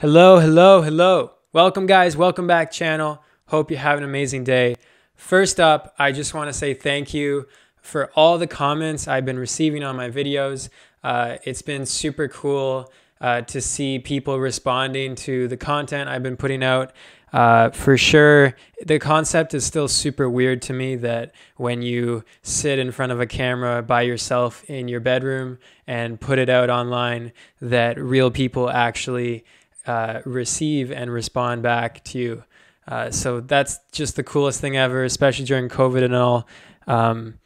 Hello, hello, hello. Welcome, guys. Welcome back, channel. Hope you have an amazing day. First up, I just want to say thank you for all the comments I've been receiving on my videos. Uh, it's been super cool uh, to see people responding to the content I've been putting out. Uh, for sure, the concept is still super weird to me that when you sit in front of a camera by yourself in your bedroom and put it out online, that real people actually uh, receive and respond back to you. Uh, so that's just the coolest thing ever, especially during COVID and all. Um,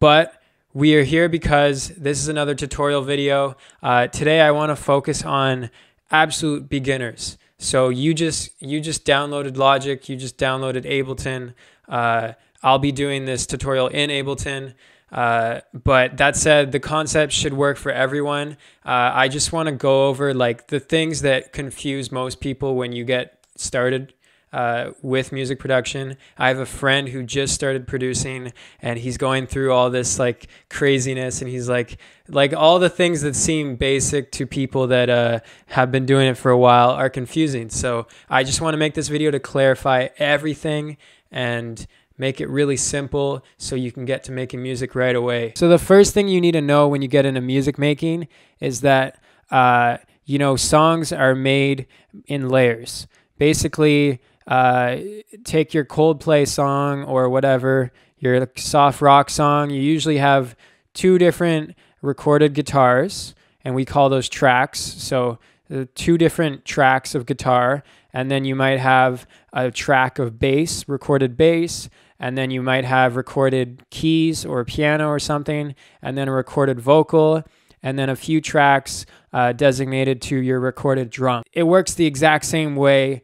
but we are here because this is another tutorial video. Uh, today I want to focus on absolute beginners. So you just you just downloaded Logic, you just downloaded Ableton. Uh, I'll be doing this tutorial in Ableton. Uh, but that said, the concept should work for everyone. Uh, I just want to go over like the things that confuse most people when you get started uh, with music production. I have a friend who just started producing and he's going through all this like craziness and he's like like all the things that seem basic to people that uh, have been doing it for a while are confusing. So I just want to make this video to clarify everything and make it really simple so you can get to making music right away. So the first thing you need to know when you get into music making is that uh, you know songs are made in layers. Basically, uh, take your Coldplay song or whatever, your soft rock song. You usually have two different recorded guitars, and we call those tracks. So, uh, two different tracks of guitar, and then you might have a track of bass, recorded bass, and then you might have recorded keys or piano or something, and then a recorded vocal, and then a few tracks uh, designated to your recorded drum. It works the exact same way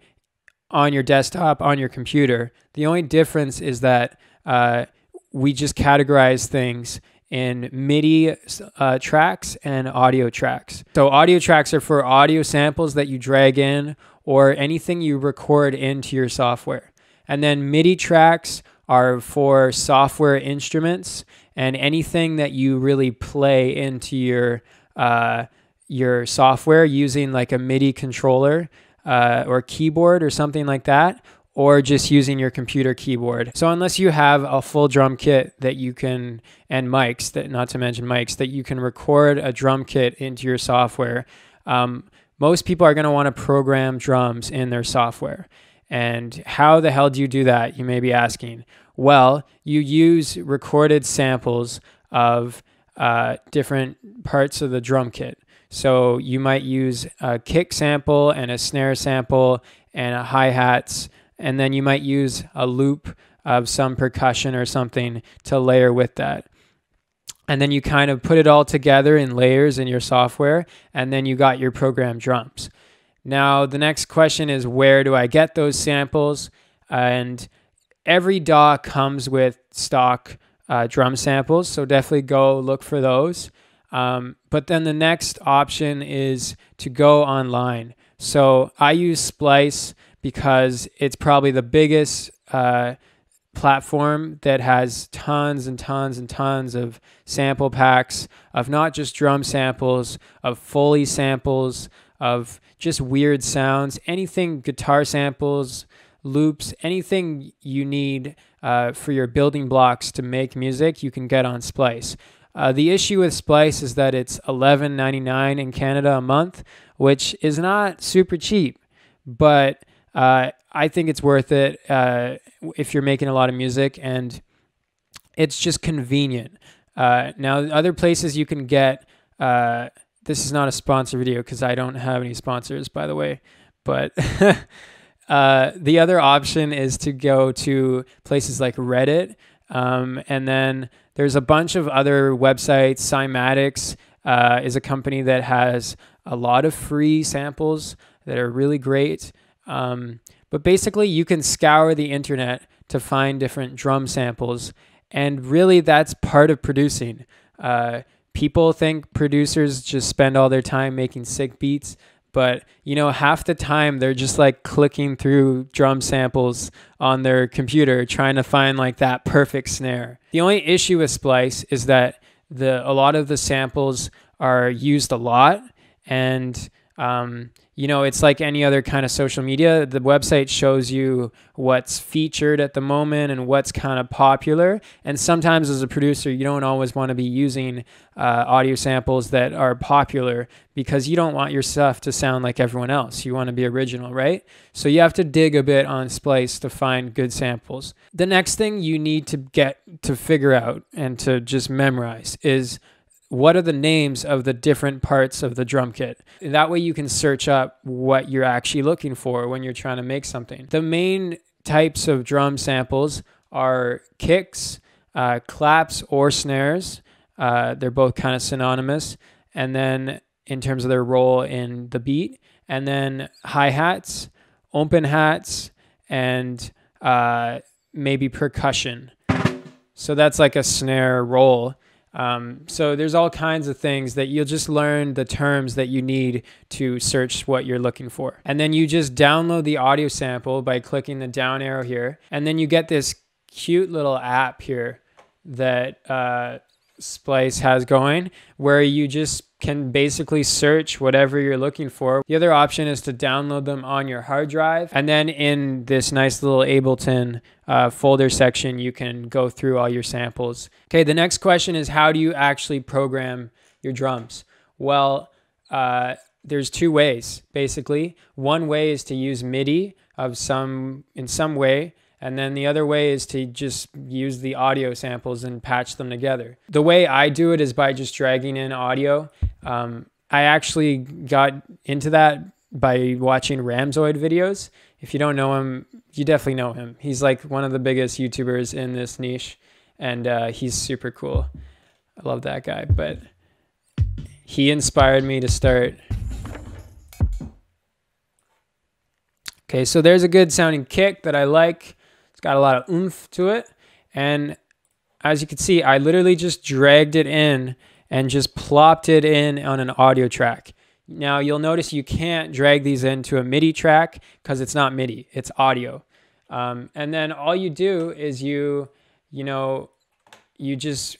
on your desktop, on your computer. The only difference is that uh, we just categorize things in MIDI uh, tracks and audio tracks. So, audio tracks are for audio samples that you drag in or anything you record into your software. And then MIDI tracks are for software instruments and anything that you really play into your uh, your software using like a MIDI controller uh, or keyboard or something like that, or just using your computer keyboard. So unless you have a full drum kit that you can and mics that not to mention mics that you can record a drum kit into your software, um, most people are going to want to program drums in their software. And how the hell do you do that? You may be asking. Well, you use recorded samples of uh, different parts of the drum kit. So you might use a kick sample and a snare sample and a hi hats, and then you might use a loop of some percussion or something to layer with that. And then you kind of put it all together in layers in your software, and then you got your program drums. Now, the next question is where do I get those samples? And every DAW comes with stock uh, drum samples, so definitely go look for those. Um, but then the next option is to go online. So I use Splice because it's probably the biggest uh, platform that has tons and tons and tons of sample packs of not just drum samples, of Foley samples, of just weird sounds, anything guitar samples, loops, anything you need uh, for your building blocks to make music, you can get on Splice. Uh, the issue with Splice is that it's $11.99 in Canada a month, which is not super cheap, but uh, I think it's worth it uh, if you're making a lot of music and it's just convenient. Uh, now, other places you can get uh, this is not a sponsor video because I don't have any sponsors, by the way, but. Uh, the other option is to go to places like Reddit, um, and then there's a bunch of other websites. Cymatics uh, is a company that has a lot of free samples that are really great. Um, but basically, you can scour the internet to find different drum samples. And really, that's part of producing. Uh, people think producers just spend all their time making sick beats but you know half the time they're just like clicking through drum samples on their computer trying to find like that perfect snare the only issue with splice is that the a lot of the samples are used a lot and Um, you know, it's like any other kind of social media. The website shows you what's featured at the moment and what's kind of popular. And sometimes, as a producer, you don't always want to be using uh, audio samples that are popular because you don't want your stuff to sound like everyone else. You want to be original, right? So you have to dig a bit on Splice to find good samples. The next thing you need to get to figure out and to just memorize is what are the names of the different parts of the drum kit. That way you can search up what you're actually looking for when you're trying to make something. The main types of drum samples are kicks, uh, claps, or snares. Uh, they're both kind of synonymous. And then in terms of their role in the beat, and then hi hats, open hats, and uh, maybe percussion. So that's like a snare roll. Um, so there's all kinds of things that you'll just learn the terms that you need to search what you're looking for. And then you just download the audio sample by clicking the down arrow here. And then you get this cute little app here that uh, Splice has going where you just can basically search whatever you're looking for. The other option is to download them on your hard drive. And then in this nice little Ableton uh, folder section, you can go through all your samples. Okay, the next question is how do you actually program your drums? Well, uh, there's two ways basically. One way is to use MIDI of some in some way and then the other way is to just use the audio samples and patch them together. The way I do it is by just dragging in audio. Um, I actually got into that by watching Ramzoid videos. If you don't know him, you definitely know him. He's like one of the biggest YouTubers in this niche, and uh, he's super cool. I love that guy. But he inspired me to start. Okay, so there's a good sounding kick that I like. It's got a lot of oomph to it. And as you can see, I literally just dragged it in and just plopped it in on an audio track. Now you'll notice you can't drag these into a MIDI track because it's not MIDI, it's audio. Um, and then all you do is you, you know, you just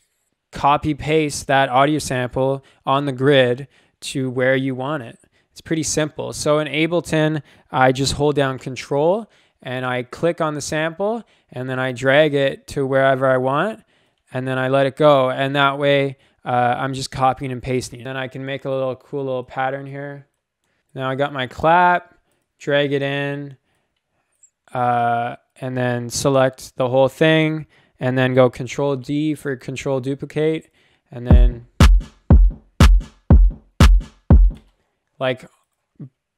copy paste that audio sample on the grid to where you want it. It's pretty simple. So in Ableton, I just hold down control and I click on the sample and then I drag it to wherever I want and then I let it go. And that way uh, I'm just copying and pasting. Then I can make a little cool little pattern here. Now I got my clap, drag it in, uh, and then select the whole thing and then go control D for control duplicate and then like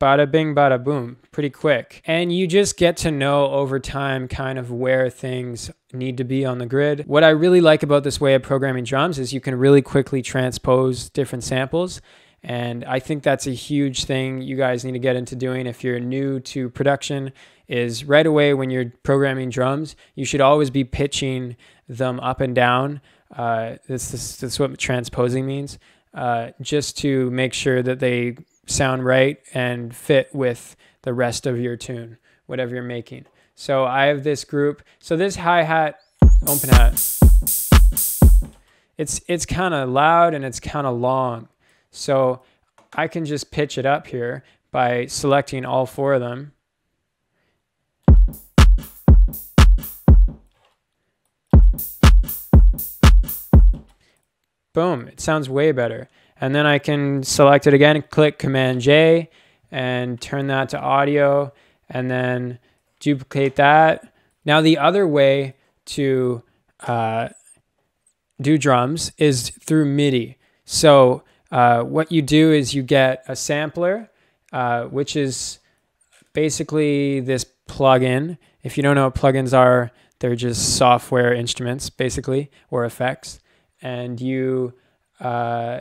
bada bing, bada boom, pretty quick. And you just get to know over time kind of where things need to be on the grid. What I really like about this way of programming drums is you can really quickly transpose different samples. And I think that's a huge thing you guys need to get into doing if you're new to production is right away when you're programming drums, you should always be pitching them up and down. Uh, this, this, that's what transposing means. Uh, just to make sure that they sound right and fit with the rest of your tune, whatever you're making. So I have this group. So this hi-hat, open hat, it's, it's kind of loud and it's kind of long. So I can just pitch it up here by selecting all four of them. Boom, it sounds way better. And then I can select it again, click Command J and turn that to audio and then duplicate that. Now the other way to uh, do drums is through MIDI. So uh, what you do is you get a sampler, uh, which is basically this plugin. If you don't know what plugins are, they're just software instruments, basically, or effects. And you uh,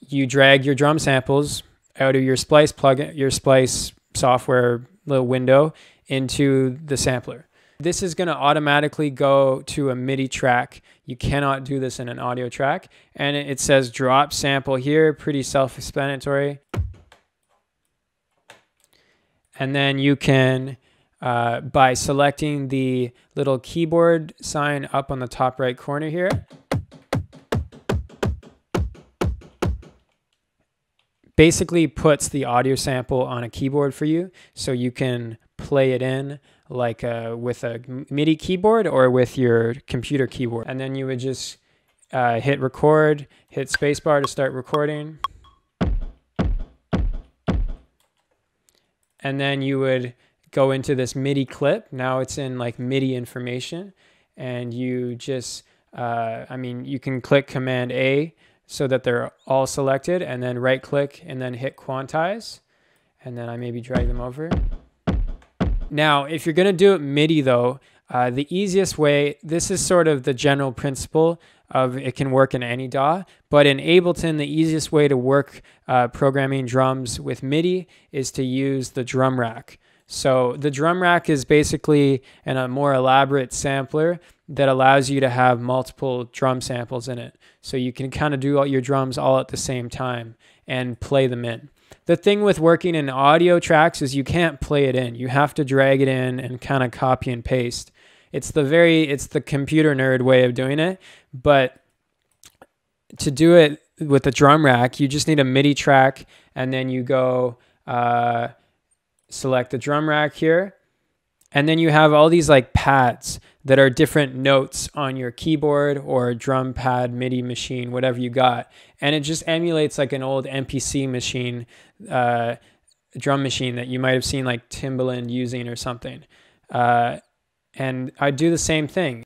you drag your drum samples out of your splice plugin, your splice software little window into the sampler. This is going to automatically go to a MIDI track. You cannot do this in an audio track. And it says drop sample here, pretty self-explanatory. And then you can, uh, by selecting the little keyboard sign up on the top right corner here, basically puts the audio sample on a keyboard for you so you can play it in like uh, with a MIDI keyboard or with your computer keyboard. And then you would just uh, hit record, hit spacebar to start recording. And then you would go into this MIDI clip. Now it's in like MIDI information. And you just, uh, I mean, you can click Command A so that they're all selected and then right click and then hit quantize. And then I maybe drag them over. Now, if you're to do it MIDI though, uh, the easiest way, this is sort of the general principle of it can work in any DAW, but in Ableton, the easiest way to work uh, programming drums with MIDI is to use the drum rack. So the drum rack is basically an, a more elaborate sampler that allows you to have multiple drum samples in it. So you can kind of do all your drums all at the same time and play them in. The thing with working in audio tracks is you can't play it in. You have to drag it in and kind of copy and paste. It's the very it's the computer nerd way of doing it, but to do it with the drum rack, you just need a MIDI track and then you go uh, select the drum rack here. And then you have all these like pads that are different notes on your keyboard or drum pad, MIDI machine, whatever you got. And it just emulates like an old MPC machine, uh, drum machine that you might have seen like Timbaland using or something. Uh, and I do the same thing.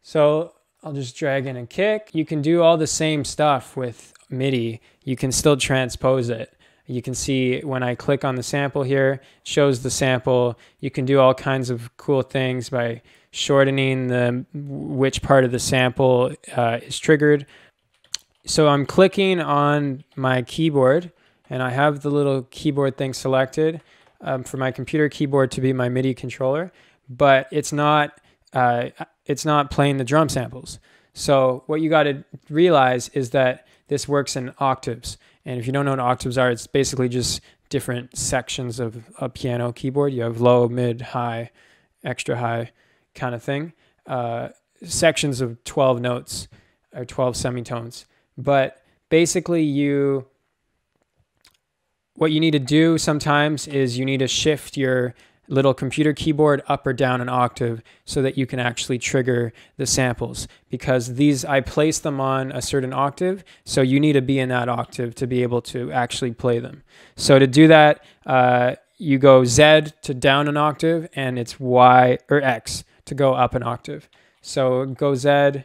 So I'll just drag in a kick. You can do all the same stuff with MIDI. You can still transpose it. You can see when I click on the sample here, shows the sample. You can do all kinds of cool things by shortening the which part of the sample uh, is triggered. So I'm clicking on my keyboard and I have the little keyboard thing selected um, for my computer keyboard to be my MIDI controller, but it's not uh, it's not playing the drum samples. So what you got to realize is that this works in octaves. And if you don't know what octaves are, it's basically just different sections of a piano keyboard. You have low, mid, high, extra high kind of thing. Uh, sections of 12 notes or 12 semitones. But basically you what you need to do sometimes is you need to shift your little computer keyboard up or down an octave so that you can actually trigger the samples. Because these I place them on a certain octave so you need to be in that octave to be able to actually play them. So to do that uh, you go Z to down an octave and it's Y or X to go up an octave. So go Z.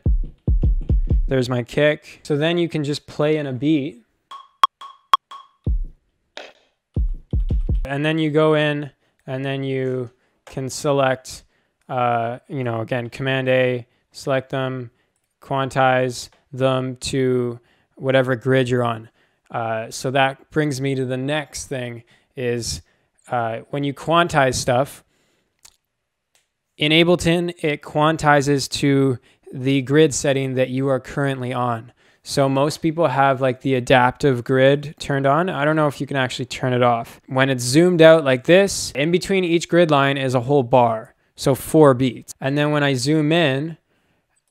There's my kick. So then you can just play in a beat. And then you go in and then you can select, uh, you know, again, Command A, select them, quantize them to whatever grid you're on. Uh, so that brings me to the next thing is uh, when you quantize stuff, in Ableton, it quantizes to the grid setting that you are currently on. So most people have like the adaptive grid turned on. I don't know if you can actually turn it off. When it's zoomed out like this, in between each grid line is a whole bar. So four beats. And then when I zoom in,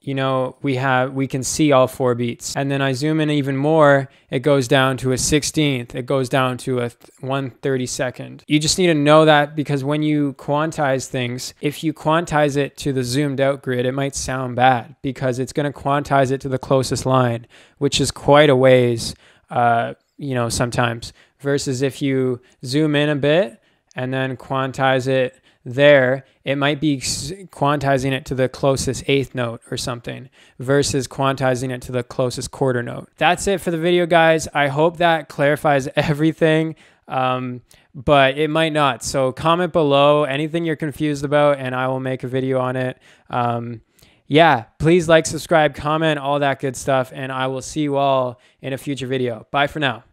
you know, we have, we can see all four beats. And then I zoom in even more, it goes down to a 16th, it goes down to a 132nd. You just need to know that because when you quantize things, if you quantize it to the zoomed out grid, it might sound bad because it's going to quantize it to the closest line, which is quite a ways, uh, you know, sometimes. Versus if you zoom in a bit and then quantize it there, it might be quantizing it to the closest eighth note or something versus quantizing it to the closest quarter note. That's it for the video, guys. I hope that clarifies everything, um, but it might not. So comment below anything you're confused about, and I will make a video on it. Um, yeah, please like, subscribe, comment, all that good stuff, and I will see you all in a future video. Bye for now.